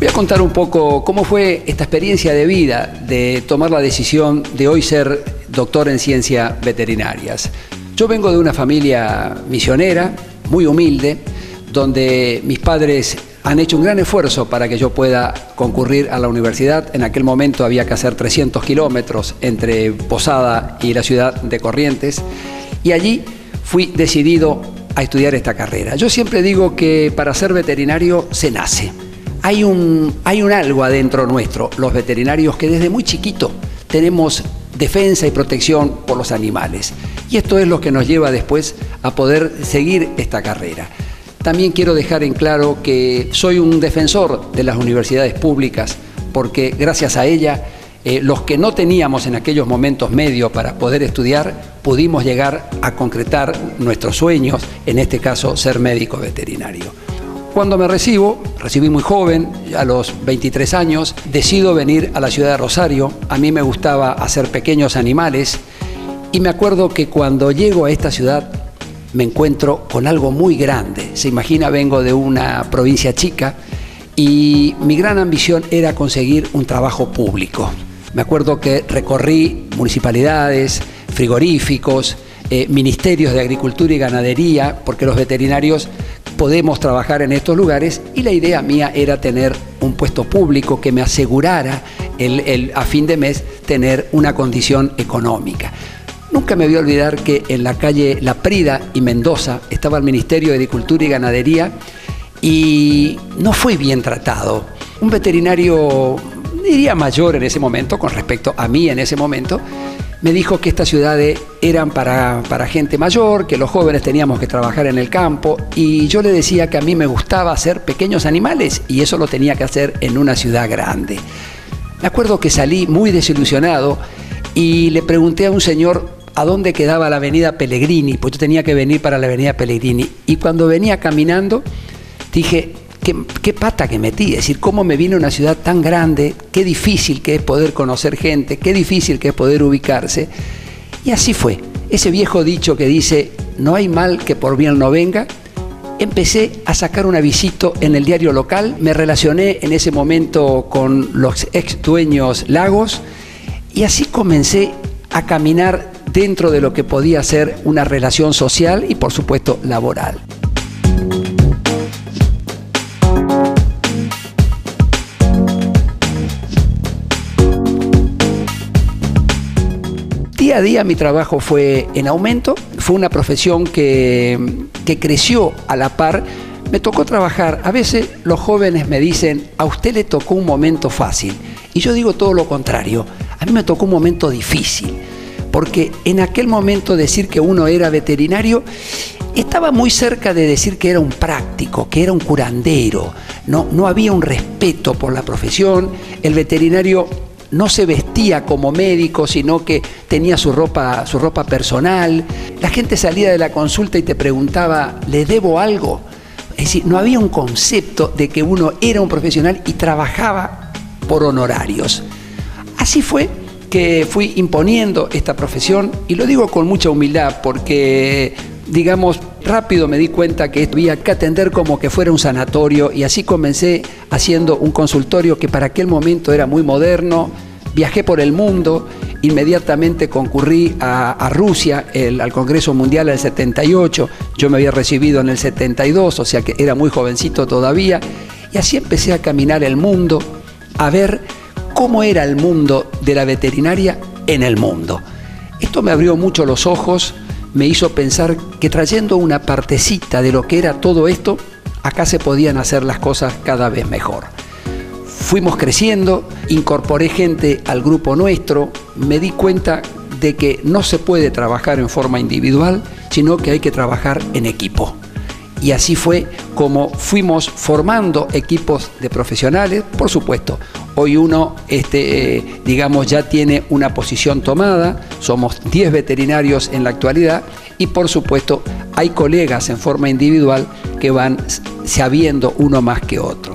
Voy a contar un poco cómo fue esta experiencia de vida de tomar la decisión de hoy ser doctor en ciencias veterinarias. Yo vengo de una familia misionera, muy humilde, donde mis padres han hecho un gran esfuerzo para que yo pueda concurrir a la universidad. En aquel momento había que hacer 300 kilómetros entre Posada y la ciudad de Corrientes. Y allí fui decidido a estudiar esta carrera. Yo siempre digo que para ser veterinario se nace. Hay un, hay un algo adentro nuestro, los veterinarios, que desde muy chiquito tenemos defensa y protección por los animales. Y esto es lo que nos lleva después a poder seguir esta carrera. También quiero dejar en claro que soy un defensor de las universidades públicas porque gracias a ella eh, los que no teníamos en aquellos momentos medios para poder estudiar, pudimos llegar a concretar nuestros sueños, en este caso ser médico veterinario. Cuando me recibo, recibí muy joven, a los 23 años, decido venir a la ciudad de Rosario. A mí me gustaba hacer pequeños animales y me acuerdo que cuando llego a esta ciudad me encuentro con algo muy grande. Se imagina, vengo de una provincia chica y mi gran ambición era conseguir un trabajo público. Me acuerdo que recorrí municipalidades, frigoríficos, eh, ministerios de agricultura y ganadería, porque los veterinarios podemos trabajar en estos lugares y la idea mía era tener un puesto público que me asegurara a fin de mes tener una condición económica. Nunca me voy a olvidar que en la calle La Prida y Mendoza estaba el Ministerio de Agricultura y Ganadería y no fue bien tratado. Un veterinario, diría mayor en ese momento, con respecto a mí en ese momento, me dijo que estas ciudades eran para, para, gente mayor, que los jóvenes teníamos que trabajar en el campo y yo le decía que a mí me gustaba hacer pequeños animales y eso lo tenía que hacer en una ciudad grande. Me acuerdo que salí muy desilusionado y le pregunté a un señor a dónde quedaba la avenida Pellegrini, pues yo tenía que venir para la avenida Pellegrini. Y cuando venía caminando, dije, qué, pata que metí, es decir, cómo me viene una ciudad tan grande, qué difícil que es poder conocer gente, qué difícil que es poder ubicarse. Y así fue. Ese viejo dicho que dice, no hay mal que por bien no venga, empecé a sacar una visita en el diario local, me relacioné en ese momento con los ex dueños Lagos y así comencé a caminar dentro de lo que podía ser una relación social y por supuesto laboral. Día día mi trabajo fue en aumento, fue una profesión que, que creció a la par me tocó trabajar. A veces los jóvenes me dicen, a usted le tocó un momento fácil. Y yo digo todo lo contrario. A mí me tocó un momento difícil porque en aquel momento decir que uno era veterinario estaba muy cerca de decir que era un práctico, que era un curandero, no, no había un respeto por la profesión, el veterinario no se vestía como médico, sino que tenía su ropa, su ropa personal. La gente salía de la consulta y te preguntaba, ¿le debo algo? Es decir, no había un concepto de que uno era un profesional y trabajaba por honorarios. Así fue que fui imponiendo esta profesión y lo digo con mucha humildad porque, digamos, rápido me di cuenta que había que atender como que fuera un sanatorio y así comencé haciendo un consultorio que para aquel momento era muy moderno. Viajé por el mundo, inmediatamente concurrí a, Rusia, al Congreso Mundial del 78, yo me había recibido en el 72, o sea que era muy jovencito todavía, y así empecé a caminar el mundo, a ver cómo era el mundo de la veterinaria en el mundo. Esto me abrió mucho los ojos, me hizo pensar que trayendo una partecita de lo que era todo esto, acá se podían hacer las cosas cada vez mejor. Fuimos creciendo, incorporé gente al grupo nuestro, me di cuenta de que no se puede trabajar en forma individual, sino que hay que trabajar en equipo. Y así fue como fuimos formando equipos de profesionales, por supuesto, Hoy uno, este, eh, digamos, ya tiene una posición tomada, somos 10 veterinarios en la actualidad. Y por supuesto hay colegas en forma individual que van sabiendo uno más que otro.